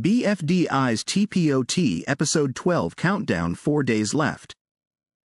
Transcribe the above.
BFDI's TPOT Episode 12 Countdown 4 Days Left.